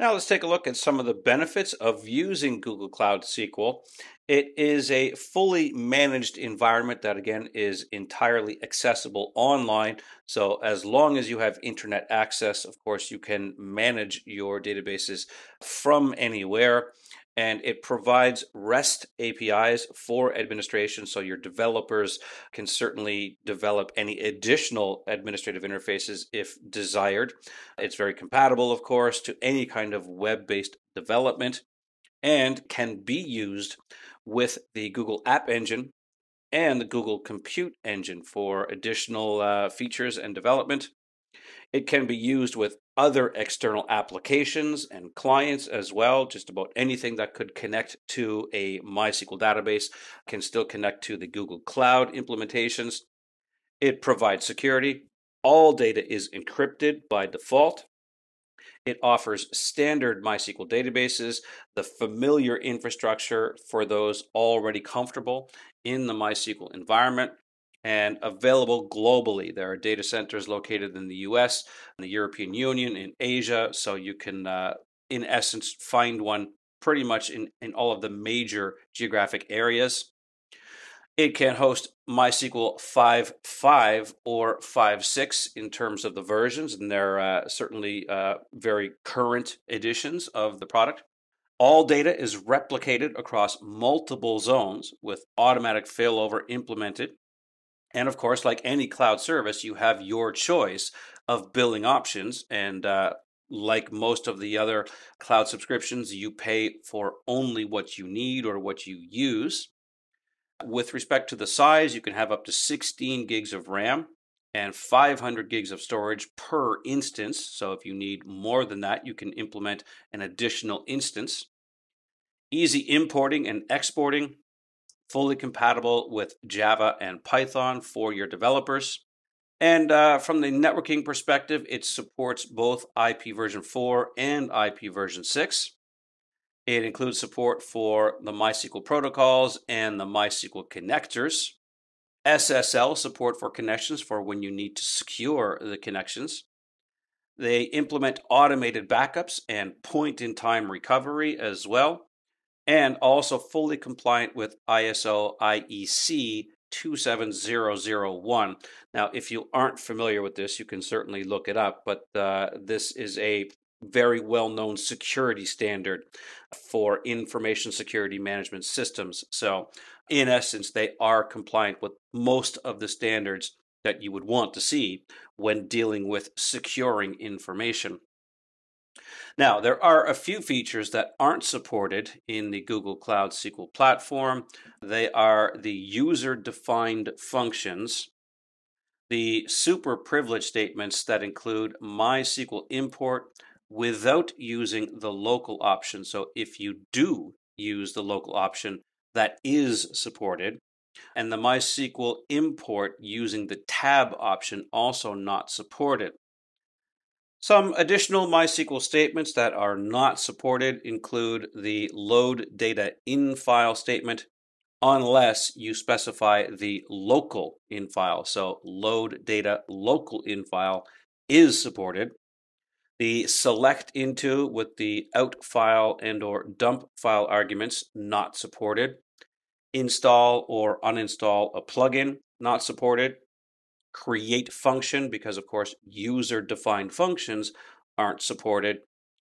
Now let's take a look at some of the benefits of using Google Cloud SQL. It is a fully managed environment that again is entirely accessible online. So as long as you have internet access, of course, you can manage your databases from anywhere and it provides REST APIs for administration. So your developers can certainly develop any additional administrative interfaces if desired. It's very compatible, of course, to any kind of web based development and can be used with the Google App Engine and the Google Compute Engine for additional uh, features and development. It can be used with other external applications and clients as well. Just about anything that could connect to a MySQL database can still connect to the Google Cloud implementations. It provides security. All data is encrypted by default. It offers standard MySQL databases, the familiar infrastructure for those already comfortable in the MySQL environment and available globally. There are data centers located in the US, in the European Union, in Asia, so you can, uh, in essence, find one pretty much in, in all of the major geographic areas. It can host MySQL 5.5 or 5.6 in terms of the versions, and they're uh, certainly uh, very current editions of the product. All data is replicated across multiple zones with automatic failover implemented and of course, like any cloud service, you have your choice of billing options. And uh, like most of the other cloud subscriptions, you pay for only what you need or what you use. With respect to the size, you can have up to 16 gigs of RAM and 500 gigs of storage per instance. So if you need more than that, you can implement an additional instance. Easy importing and exporting fully compatible with Java and Python for your developers. And uh, from the networking perspective, it supports both IP version 4 and IP version 6. It includes support for the MySQL protocols and the MySQL connectors. SSL support for connections for when you need to secure the connections. They implement automated backups and point in time recovery as well and also fully compliant with ISO IEC 27001. Now, if you aren't familiar with this, you can certainly look it up, but uh, this is a very well known security standard for information security management systems. So, in essence, they are compliant with most of the standards that you would want to see when dealing with securing information. Now, there are a few features that aren't supported in the Google Cloud SQL platform. They are the user defined functions, the super privilege statements that include MySQL import without using the local option. So, if you do use the local option, that is supported. And the MySQL import using the tab option also not supported. Some additional MySQL statements that are not supported include the load data in file statement unless you specify the local in file. So load data local in file is supported. The select into with the out file and or dump file arguments not supported. Install or uninstall a plugin not supported create function because of course user defined functions aren't supported.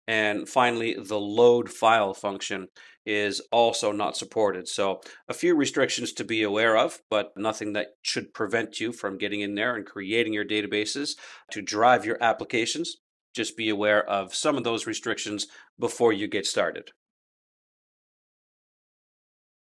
And finally, the load file function is also not supported. So a few restrictions to be aware of, but nothing that should prevent you from getting in there and creating your databases to drive your applications. Just be aware of some of those restrictions before you get started.